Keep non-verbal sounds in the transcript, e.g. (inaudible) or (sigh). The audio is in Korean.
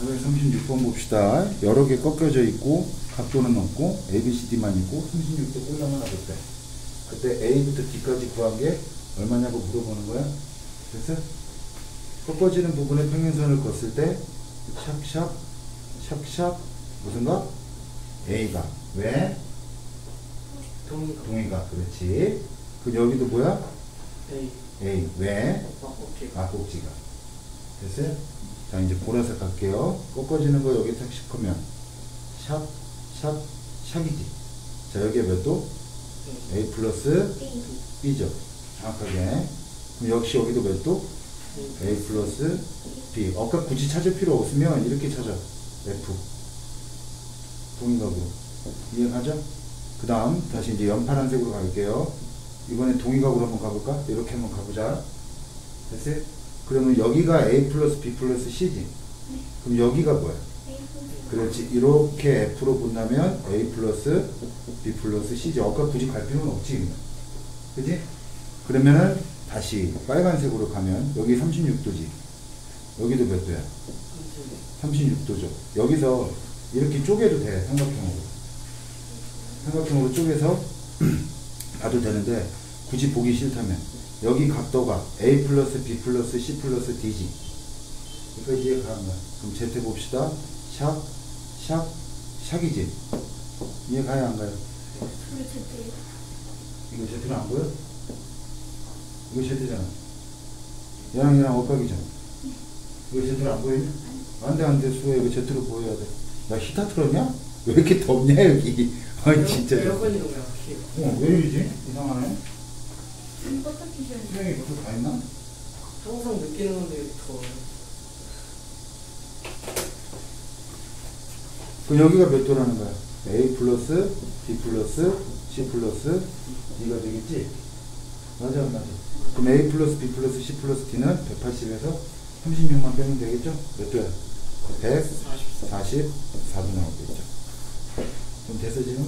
436번 봅시다. 여러 개 꺾여져 있고 각도는 없고 ABCD만 있고 36도 꼴랑 하나 줬대. 그때 A부터 D까지 구한 게 얼마냐고 물어보는 거야. 그래서 꺾어지는 부분에 평행선을 걷을 때 샵샵 샵샵 무슨 거? A가 왜? 동의가 동의가 그렇지. 그 여기도 뭐야? A A 왜? 막곡지가 앞꼭지가 됐어요? 자 이제 보라색 갈게요. 꺾어지는 거 여기 탁 씹으면 샵, 샵, 샵이지. 자 여기에 몇 도? A 플러스 B죠. 정확하게. 그럼 역시 여기도 몇 도? A 플러스 B. 아까 굳이 찾을 필요 없으면 이렇게 찾아. F. 동의각으로. 이해가죠? 그 다음 다시 이제 연파란색으로 갈게요. 이번에 동의각으로 한번 가볼까? 이렇게 한번 가보자. 됐어요? 그러면 여기가 A 플러스 B 플러스 C지? 그럼 여기가 뭐야? 그렇지. 이렇게 F로 본다면 A 플러스 B 플러스 C지. 아까 굳이 갈 필요는 없지 그냥. 그지? 그러면은 다시 빨간색으로 가면 여기 36도지. 여기도 몇 도야? 36도죠. 여기서 이렇게 쪼개도 돼 삼각형으로. 삼각형으로 쪼개서 (clears throat) 봐도 되는데 굳이 보기 싫다면 여기 각도가 A 플러스 B 플러스 C 플러스 D지 그러니까 이해 가는 거야 그럼 Z 봅시다. 샵, 샵, 샥이지. 이해 가요 안 가요? 이거 Z는 안 보여? 이거 Z잖아. 얘랑 얘랑 엇각이잖아. 이거 Z는 안 보이냐? 안 돼 안 돼. 수호야 이거 Z로 보여야 돼 나 히터 틀었냐? 왜 이렇게 덥냐 여기? (laughs) 아니 진짜. 에어컨이 너무 약해요 어, 왜 이러지? 이상하네 수명이 벌써 다 했나? 항상 느끼는 건데 더워요 그럼 여기가 몇 도라는 거야? A 플러스 B 플러스 C 플러스 D가 되겠지? 맞아 안 맞아? 그럼 A 플러스 B 플러스 C 플러스 D는 180에서 36만 빼면 되겠죠? 몇 도야? 144도 나오겠죠? 그럼 됐어 지금?